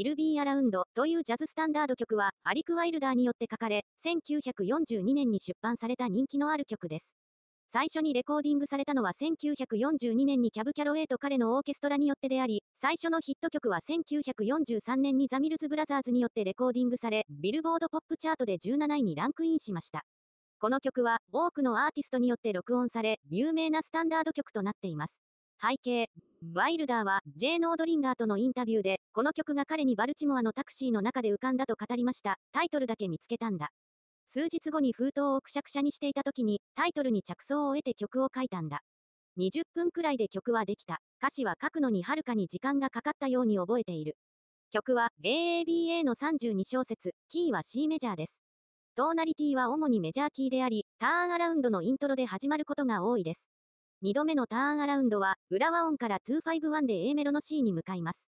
I'll Be Around というジャズスタンダード曲は、アレック・ワイルダーによって書かれ、1942年に出版された人気のある曲です。最初にレコーディングされたのは1942年にキャブ・キャロウェイと彼のオーケストラによってであり、最初のヒット曲は1943年にザ・ミルズ・ブラザーズによってレコーディングされ、ビルボード・ポップチャートで17位にランクインしました。この曲は多くのアーティストによって録音され、有名なスタンダード曲となっています。背景、ワイルダーは J. ノードリンガーとのインタビューで、この曲が彼にバルチモアのタクシーの中で浮かんだと語りました。タイトルだけ見つけたんだ。数日後に封筒をくしゃくしゃにしていた時に、タイトルに着想を得て曲を書いたんだ。20分くらいで曲はできた。歌詞は書くのにはるかに時間がかかったように覚えている。曲は AABA の32小節、キーは C メジャーです。トーナリティは主にメジャーキーであり、ターンアラウンドのイントロで始まることが多いです。2度目のターンアラウンドは、裏和音から251で A メロの C に向かいます。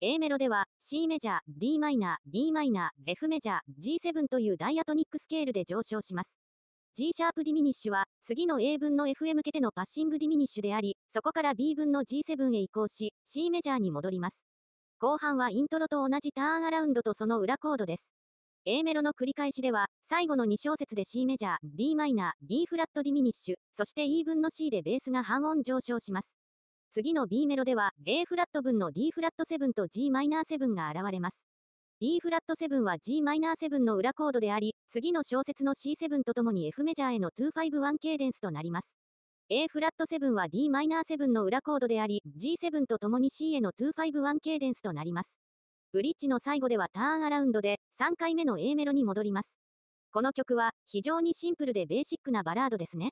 A メロでは C メジャー、D マイナー、 E マイナー、F メジャー、G7 というダイアトニックスケールで上昇します。G シャープディミニッシュは次の A 分の F へ向けてのパッシングディミニッシュであり、そこから B 分の G7 へ移行し、C メジャーに戻ります。後半はイントロと同じターンアラウンドとその裏コードです。A メロの繰り返しでは、最後の2小節で C メジャー、D マイナー、B フラットディミニッシュ、そして E 分の C でベースが半音上昇します。次の B メロでは A フラット分の D フラット7と G マイナー7が現れます。D フラット7は G マイナー7の裏コードであり、次の小節の C7 とともに F メジャーへの251ケーデンスとなります。A フラット7は D マイナー7の裏コードであり、G7 とともに C への251ケーデンスとなります。ブリッジの最後ではターンアラウンドで3回目の A メロに戻ります。この曲は非常にシンプルでベーシックなバラードですね。